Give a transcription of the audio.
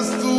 trânsito